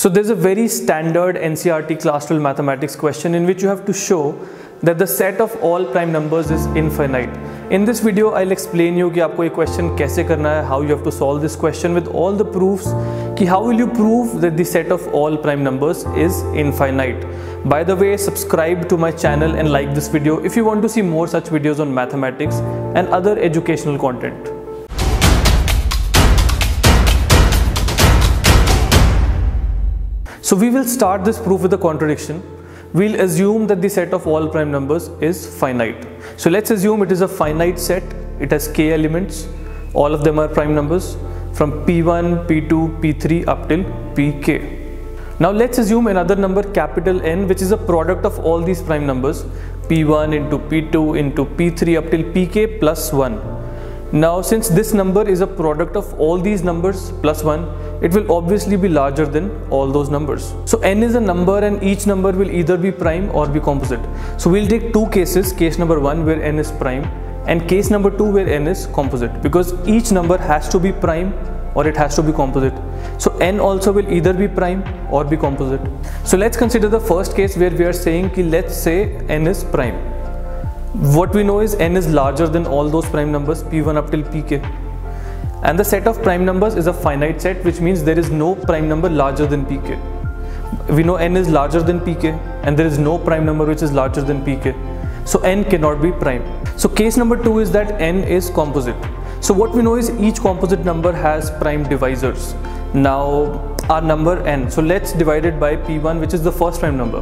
So there's a very standard NCERT class 12 mathematics question in which you have to show that the set of all prime numbers is infinite. In this video, I'll explain you कि you question कैसे करना how you have to solve this question with all the proofs कि how will you prove that the set of all prime numbers is infinite. By the way, subscribe to my channel and like this video if you want to see more such videos on mathematics and other educational content. So we will start this proof with a contradiction. We'll assume that the set of all prime numbers is finite. So let's assume it is a finite set. It has k elements. All of them are prime numbers from p1, p2, p3 up till pk. Now let's assume another number capital N which is a product of all these prime numbers p1 into p2 into p3 up till pk plus 1. Now since this number is a product of all these numbers plus 1 it will obviously be larger than all those numbers. So n is a number and each number will either be prime or be composite. So we'll take two cases, case number 1 where n is prime and case number 2 where n is composite because each number has to be prime or it has to be composite. So n also will either be prime or be composite. So let's consider the first case where we are saying ki let's say n is prime. What we know is n is larger than all those prime numbers p1 up till pk and the set of prime numbers is a finite set which means there is no prime number larger than pk. We know n is larger than pk and there is no prime number which is larger than pk. So n cannot be prime. So case number 2 is that n is composite. So what we know is each composite number has prime divisors. Now our number n, so let's divide it by p1 which is the first prime number.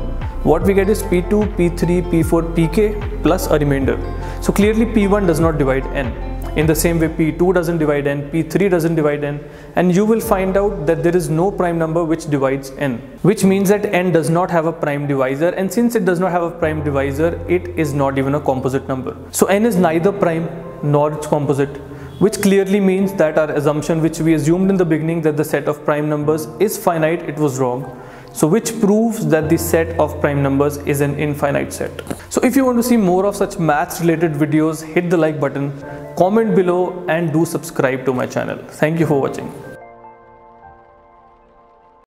What we get is p2, p3, p4, pk plus a remainder. So clearly p1 does not divide n. In the same way, P2 doesn't divide n, P3 doesn't divide n, and you will find out that there is no prime number which divides n, which means that n does not have a prime divisor, and since it does not have a prime divisor, it is not even a composite number. So n is neither prime nor it's composite, which clearly means that our assumption which we assumed in the beginning that the set of prime numbers is finite, it was wrong. So which proves that the set of prime numbers is an infinite set. So if you want to see more of such maths related videos, hit the like button, comment below and do subscribe to my channel. Thank you for watching.